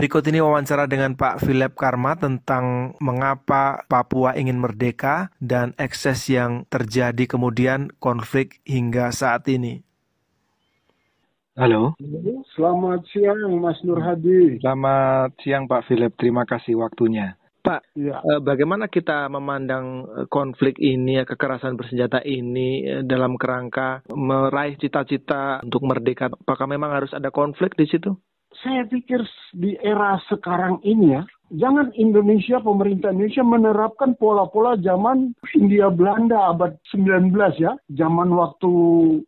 Berikut ini wawancara dengan Pak Philip Karma tentang mengapa Papua ingin merdeka dan ekses yang terjadi kemudian konflik hingga saat ini. Halo. Selamat siang Mas Nur Hadi. Selamat siang Pak Philip, terima kasih waktunya. Pak, ya. bagaimana kita memandang eh, konflik ini, kekerasan bersenjata ini eh, dalam kerangka meraih cita-cita untuk merdeka? Apakah memang harus ada konflik di situ? Saya pikir di era sekarang ini ya, jangan Indonesia, pemerintah Indonesia menerapkan pola-pola zaman Hindia Belanda abad 19 ya. Zaman waktu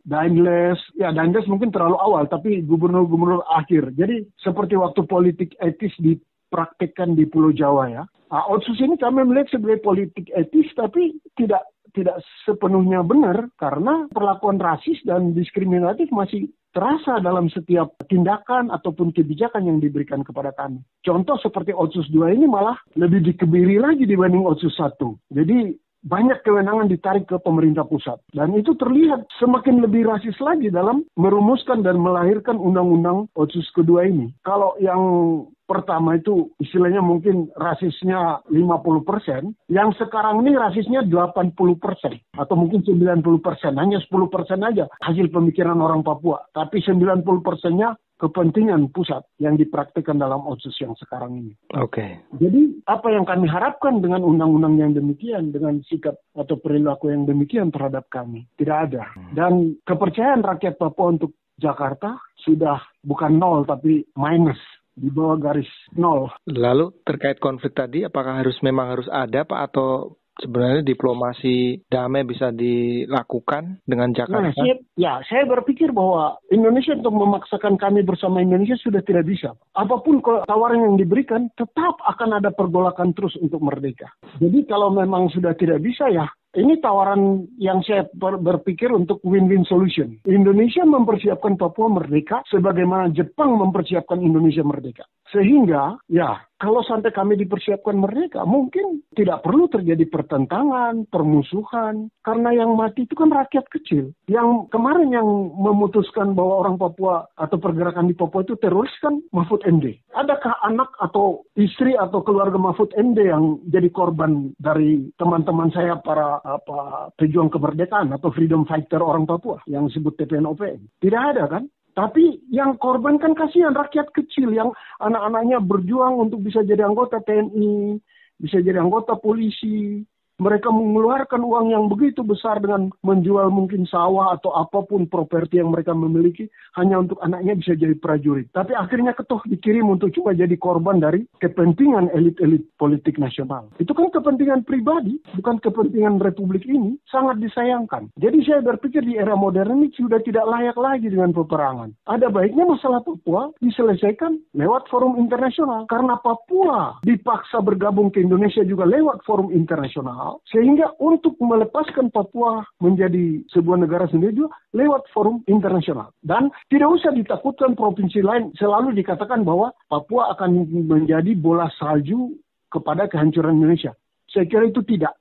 Daimler, ya Daimler mungkin terlalu awal, tapi gubernur-gubernur akhir. Jadi seperti waktu politik etis dipraktekkan di Pulau Jawa ya. Nah, Otsus ini kami melihat sebagai politik etis, tapi tidak tidak sepenuhnya benar karena perlakuan rasis dan diskriminatif masih terasa dalam setiap tindakan ataupun kebijakan yang diberikan kepada kami. Contoh seperti Otsus 2 ini malah lebih dikebiri lagi dibanding Otsus 1. Jadi banyak kewenangan ditarik ke pemerintah pusat. Dan itu terlihat semakin lebih rasis lagi dalam merumuskan dan melahirkan undang-undang Otsus kedua ini. Kalau yang pertama itu istilahnya mungkin rasisnya 50 persen, yang sekarang ini rasisnya 80 persen atau mungkin 90 persen, hanya 10 persen aja hasil pemikiran orang Papua. Tapi 90 persennya kepentingan pusat yang dipraktikkan dalam otsus yang sekarang ini. Oke. Okay. Jadi apa yang kami harapkan dengan undang-undang yang demikian, dengan sikap atau perilaku yang demikian terhadap kami, tidak ada. Hmm. Dan kepercayaan rakyat Papua untuk Jakarta sudah bukan nol tapi minus di bawah garis nol. Lalu terkait konflik tadi, apakah harus memang harus ada Pak atau sebenarnya diplomasi damai bisa dilakukan dengan Jakarta? Nah, saya, ya, saya berpikir bahwa Indonesia untuk memaksakan kami bersama Indonesia sudah tidak bisa. Apa pun tawaran yang diberikan, tetap akan ada pergolakan terus untuk merdeka. Jadi kalau memang sudah tidak bisa ya ini tawaran yang saya berpikir untuk win-win solution. Indonesia mempersiapkan Papua merdeka sebagaimana Jepang mempersiapkan Indonesia merdeka. Sehingga ya kalau sampai kami dipersiapkan merdeka, mungkin tidak perlu terjadi pertentangan, permusuhan. Karena yang mati itu kan rakyat kecil. Yang kemarin yang memutuskan bahwa orang Papua atau pergerakan di Papua itu teroris kan Mahfud MD. Adakah anak atau istri atau keluarga Mahfud MD yang jadi korban dari teman-teman saya para apa pejuang kemerdekaan atau freedom fighter orang Papua yang disebut TPNOP. Tidak ada kan? Tapi yang korban kan kasihan rakyat kecil yang anak-anaknya berjuang untuk bisa jadi anggota TNI, bisa jadi anggota polisi, mereka mengeluarkan uang yang begitu besar dengan menjual mungkin sawah atau apa pun properti yang mereka memiliki hanya untuk anaknya bisa jadi prajurit. Tapi akhirnya ketoh dikirim untuk cuma jadi korban dari kepentingan elit-elit politik nasional. Itu kan kepentingan pribadi, bukan kepentingan republik ini. Sangat disayangkan. Jadi saya berpikir di era modern ini sudah tidak layak lagi dengan peperangan. Ada baiknya masalah Papua diselesaikan lewat forum internasional. Karena Papua dipaksa bergabung ke Indonesia juga lewat forum internasional sehingga untuk melepaskan Papua menjadi sebuah negara sendiri juga lewat forum internasional. Dan tidak usah ditakutkan provinsi lain selalu dikatakan bahwa Papua akan menjadi bola salju kepada kehancuran Indonesia. Saya kira itu tidak.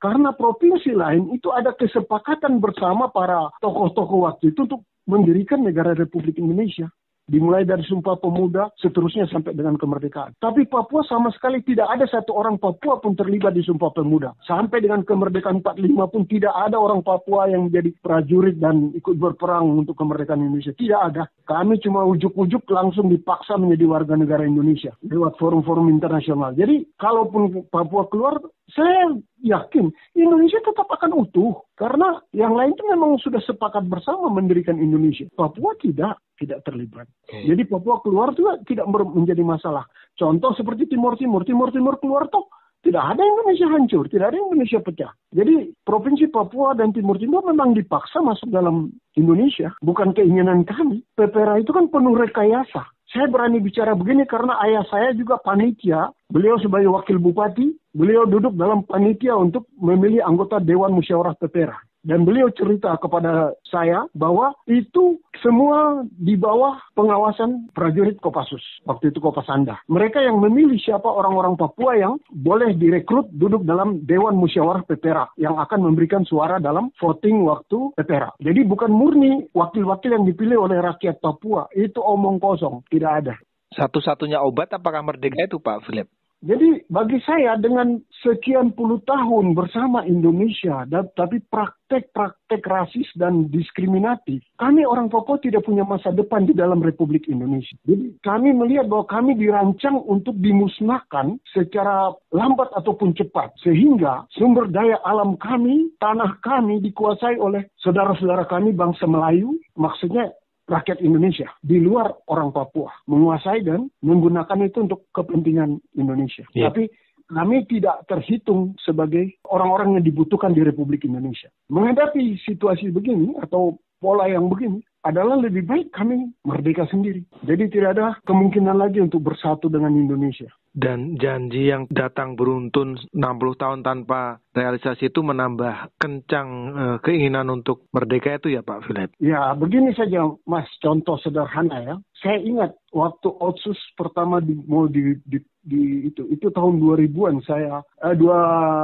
Karena provinsi lain itu ada kesepakatan bersama para tokoh-tokoh waktu itu untuk mendirikan negara Republik Indonesia dimulai dari Sumpah Pemuda, seterusnya sampai dengan kemerdekaan. Tapi Papua sama sekali tidak ada satu orang Papua pun terlibat di Sumpah Pemuda. Sampai dengan kemerdekaan 45 pun tidak ada orang Papua yang menjadi prajurit dan ikut berperang untuk kemerdekaan Indonesia. Tidak ada. Kami cuma ujuk-ujuk langsung dipaksa menjadi warga negara Indonesia lewat forum-forum internasional. Jadi kalaupun Papua keluar, saya yakin Indonesia tetap akan utuh karena yang lain itu memang sudah sepakat bersama mendirikan Indonesia. Papua tidak tidak terlibat. Okay. Jadi Papua keluar juga tidak menjadi masalah. Contoh seperti Timur Timur, Timur Timur keluar toh tidak ada Indonesia hancur, tidak ada Indonesia pecah. Jadi provinsi Papua dan Timur Timur memang dipaksa masuk dalam Indonesia, bukan keinginan kami. PPRA itu kan penuh rekayasa. Saya berani bicara begini karena ayah saya juga panitia. Beliau sebagai wakil bupati, beliau duduk dalam panitia untuk memilih anggota Dewan Musyawarah PPRA. Dan beliau cerita kepada saya bahwa itu semua di bawah pengawasan prajurit Kopassus. Waktu itu Kopasanda. Mereka yang memilih siapa orang-orang Papua yang boleh direkrut duduk dalam Dewan Musyawarah PPRA yang akan memberikan suara dalam voting waktu PPRA. Jadi bukan murni wakil-wakil yang dipilih oleh rakyat Papua. Itu omong kosong. Tidak ada. Satu-satunya obat apakah merdeka itu Pak Philip? Jadi bagi saya dengan sekian puluh tahun bersama Indonesia, dan, tapi praktek-praktek rasis dan diskriminatif, kami orang Papua tidak punya masa depan di dalam Republik Indonesia. Jadi kami melihat bahwa kami dirancang untuk dimusnahkan secara lambat ataupun cepat. Sehingga sumber daya alam kami, tanah kami dikuasai oleh saudara-saudara kami bangsa Melayu, maksudnya rakyat Indonesia di luar orang Papua menguasai dan menggunakan itu untuk kepentingan Indonesia. Yeah. Tapi kami tidak terhitung sebagai orang-orang yang dibutuhkan di Republik Indonesia. Menghadapi situasi begini atau pola yang begini, adalah lebih baik kami merdeka sendiri. Jadi tidak ada kemungkinan lagi untuk bersatu dengan Indonesia. Dan janji yang datang beruntun 60 tahun tanpa realisasi itu menambah kencang uh, keinginan untuk merdeka itu ya Pak Philip? Ya begini saja Mas, contoh sederhana ya. Saya ingat waktu Otsus pertama di, mau di, di, di itu itu tahun 2000-an saya eh, dua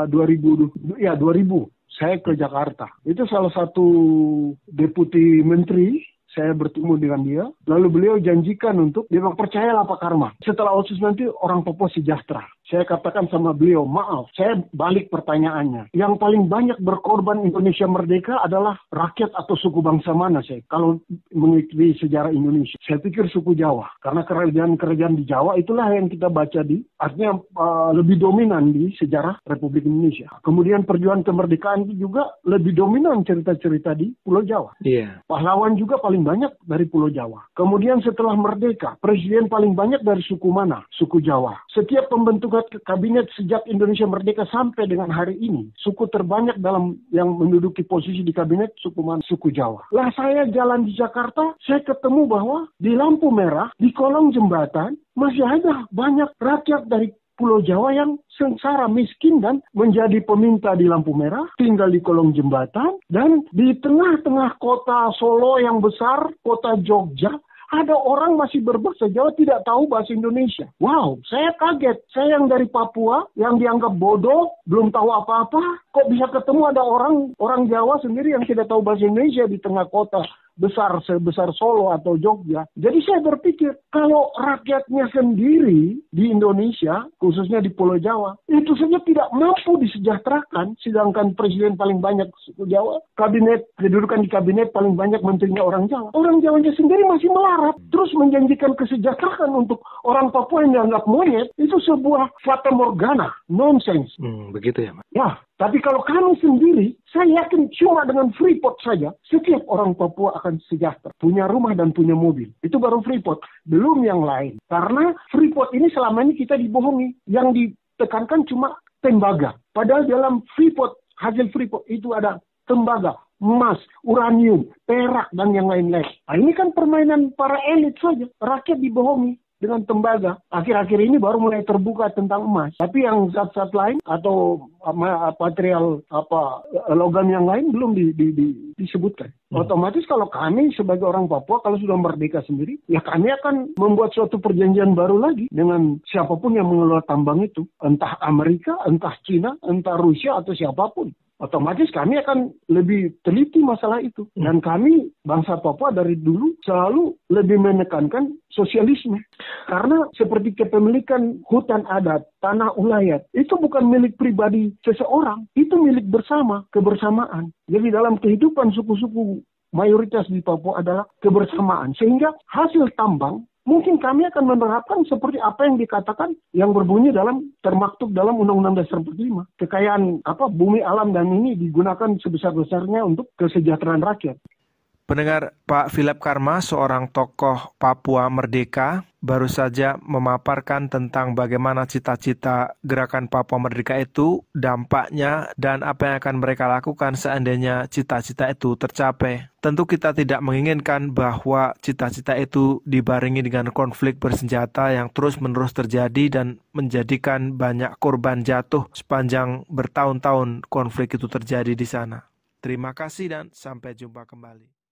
2000 ya 2000 saya ke Jakarta. Itu salah satu deputi menteri saya bertemu dengan dia, lalu beliau janjikan untuk dia percayalah Pak Karma. Setelah OSIS nanti orang Papua sejahtera. Saya katakan sama beliau, maaf, saya balik pertanyaannya. Yang paling banyak berkorban Indonesia merdeka adalah rakyat atau suku bangsa mana saya? Kalau mengikuti sejarah Indonesia. Saya pikir suku Jawa. Karena kerajaan-kerajaan di Jawa itulah yang kita baca di, artinya uh, lebih dominan di sejarah Republik Indonesia. Kemudian perjuangan kemerdekaan itu juga lebih dominan cerita-cerita di Pulau Jawa. Yeah. Pahlawan juga paling banyak dari Pulau Jawa. Kemudian setelah merdeka, presiden paling banyak dari suku mana? Suku Jawa. Setiap pembentukan kabinet sejak Indonesia merdeka sampai dengan hari ini, suku terbanyak dalam yang menduduki posisi di kabinet suku mana? Suku Jawa. Lah saya jalan di Jakarta, saya ketemu bahwa di lampu merah, di kolong jembatan, masih ada banyak rakyat dari Pulau Jawa yang sengsara miskin dan menjadi peminta di lampu merah, tinggal di kolong jembatan, dan di tengah-tengah kota Solo yang besar, kota Jogja, ada orang masih berbahasa Jawa tidak tahu bahasa Indonesia. Wow, saya kaget. Saya yang dari Papua, yang dianggap bodoh, belum tahu apa-apa, kok bisa ketemu ada orang orang Jawa sendiri yang tidak tahu bahasa Indonesia di tengah kota besar sebesar Solo atau Jogja. Jadi saya berpikir kalau rakyatnya sendiri di Indonesia, khususnya di Pulau Jawa, itu saja tidak mampu disejahterakan, sedangkan presiden paling banyak suku Jawa, kabinet kedudukan di kabinet paling banyak menterinya orang Jawa. Orang Jawanya sendiri masih melarat, terus menjanjikan kesejahteraan untuk orang Papua yang dianggap monyet, itu sebuah fata morgana, nonsense. Hmm, begitu ya, Pak? Ya, tapi kalau kami sendiri, saya yakin cuma dengan Freeport saja, setiap orang Papua akan sejahtera. Punya rumah dan punya mobil. Itu baru Freeport. Belum yang lain. Karena Freeport ini selama ini kita dibohongi. Yang ditekankan cuma tembaga. Padahal dalam Freeport, hasil Freeport itu ada tembaga, emas, uranium, perak, dan yang lain-lain. Nah, ini kan permainan para elit saja. Rakyat dibohongi dengan tembaga. Akhir-akhir ini baru mulai terbuka tentang emas. Tapi yang zat-zat lain atau material apa logam yang lain belum di, di, di, disebutkan. Hmm. Otomatis kalau kami sebagai orang Papua kalau sudah merdeka sendiri, ya kami akan membuat suatu perjanjian baru lagi dengan siapa pun yang mengelola tambang itu, entah Amerika, entah Cina, entah Rusia atau siapa pun otomatis kami akan lebih teliti masalah itu. Hmm. Dan kami bangsa Papua dari dulu selalu lebih menekankan sosialisme. Karena seperti kepemilikan hutan adat, tanah ulayat, itu bukan milik pribadi seseorang, itu milik bersama, kebersamaan. Jadi dalam kehidupan suku-suku mayoritas di Papua adalah kebersamaan. Sehingga hasil tambang mungkin kami akan menerapkan seperti apa yang dikatakan yang berbunyi dalam termaktub dalam Undang-Undang Dasar 45. Kekayaan apa bumi alam dan ini digunakan sebesar-besarnya untuk kesejahteraan rakyat. Pendengar Pak Philip Karma, seorang tokoh Papua Merdeka, baru saja memaparkan tentang bagaimana cita-cita gerakan Papua Merdeka itu, dampaknya, dan apa yang akan mereka lakukan seandainya cita-cita itu tercapai. Tentu kita tidak menginginkan bahwa cita-cita itu dibarengi dengan konflik bersenjata yang terus-menerus terjadi dan menjadikan banyak korban jatuh sepanjang bertahun-tahun konflik itu terjadi di sana. Terima kasih dan sampai jumpa kembali.